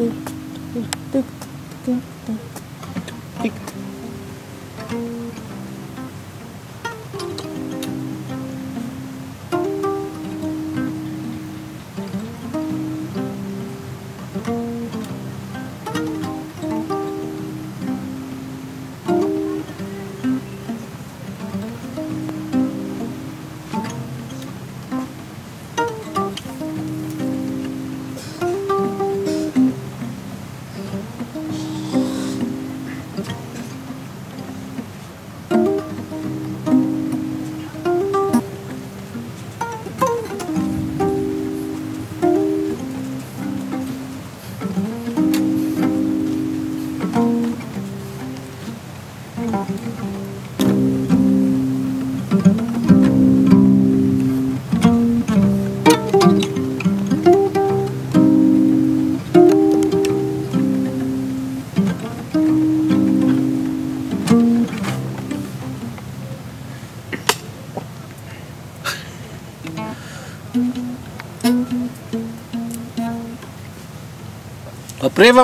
对对对对对对。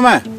Man.